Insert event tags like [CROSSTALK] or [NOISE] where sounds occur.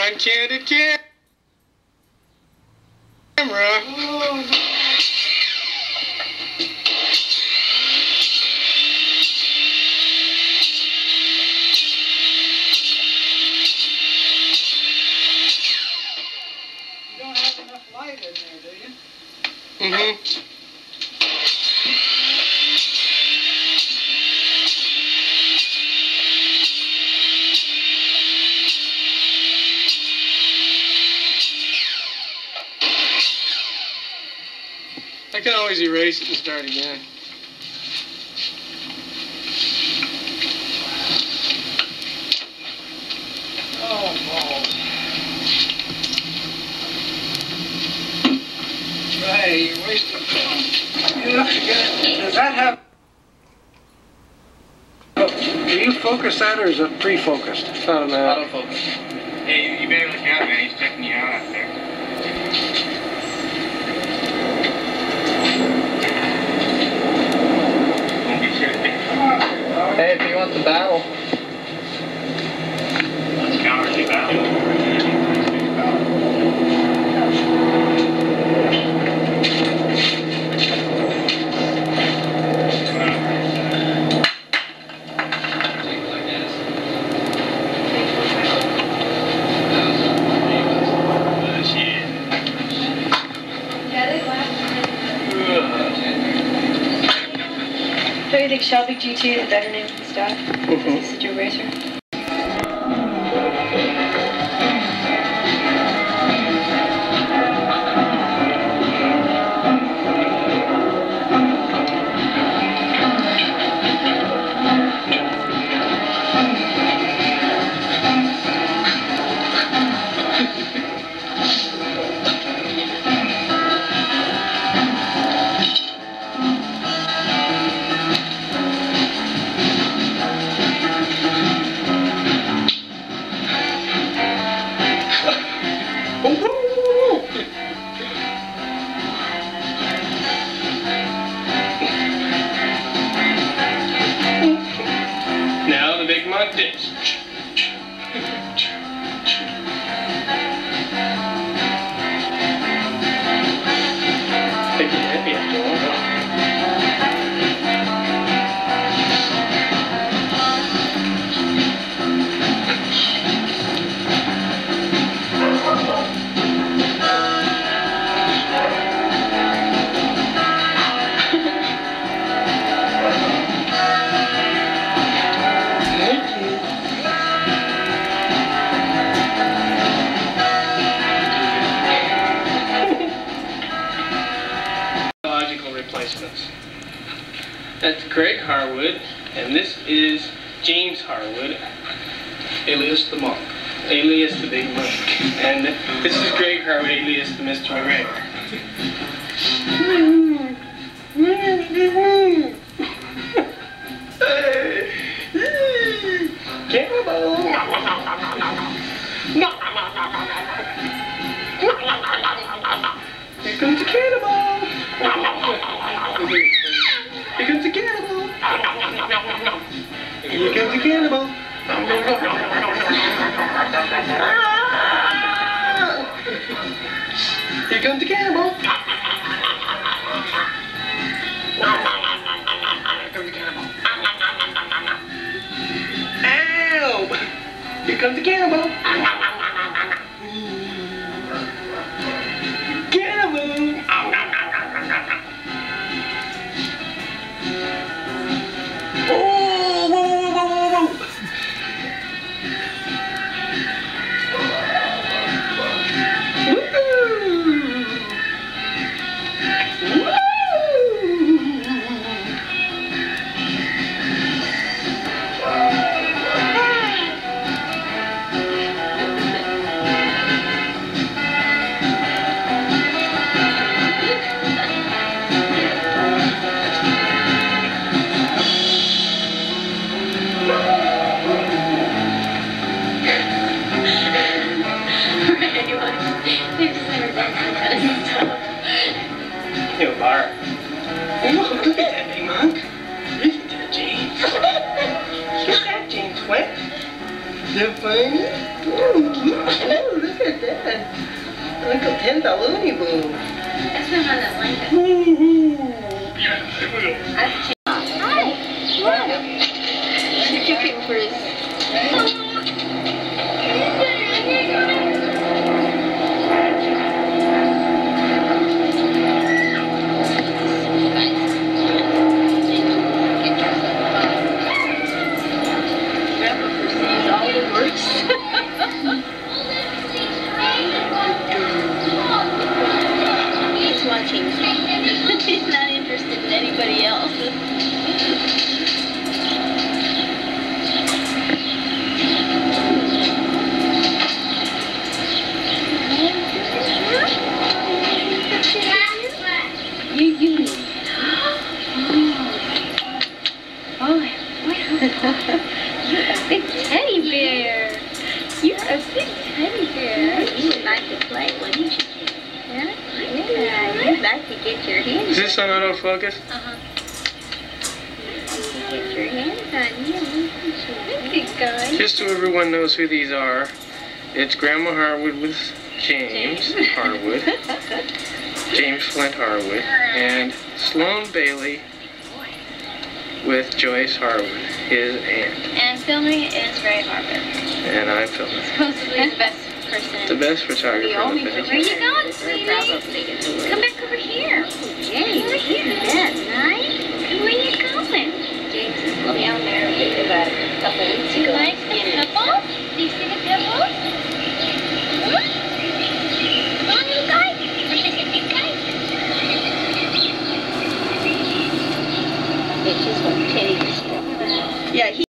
on candid camera. You don't always erase it and start again. Oh. Right, you're wasting time. You have to get it. Does that have... Oh, do you focus that or is it pre-focused? It's not an app. Autofocus. Hey, you, you better look out, man. He's checking you out out there. Battle. Don't you think Shelby GT a better name than Scott? Because he's such a That's Greg Harwood, and this is James Harwood, alias the monk, alias the big monk. And this is Greg Harwood, alias the Mr. McGregor. Hmm. Cannibal! Here comes the cannibal! Here comes a cannibal! Ow! Here comes cannibal! Cannibal! Define it? Oh, look at that. Look at Panda Looney Boom. That's been on that blanket. Yes, it will. Hi. Hi. Wow. She's looking for his... like to get your hands. Is this on autofocus? Uh-huh. Get your hands on you. Just so everyone knows who these are, it's Grandma Harwood with James [LAUGHS] Harwood, James Flint Harwood, and Sloan Bailey with Joyce Harwood, his aunt. And filming is Ray Harwood. And I'm filming. Supposedly the best best photographer in the Where family. you going, sweetie? Come back over here. James, over here. That nice. Where you going? James is down there about a couple weeks ago.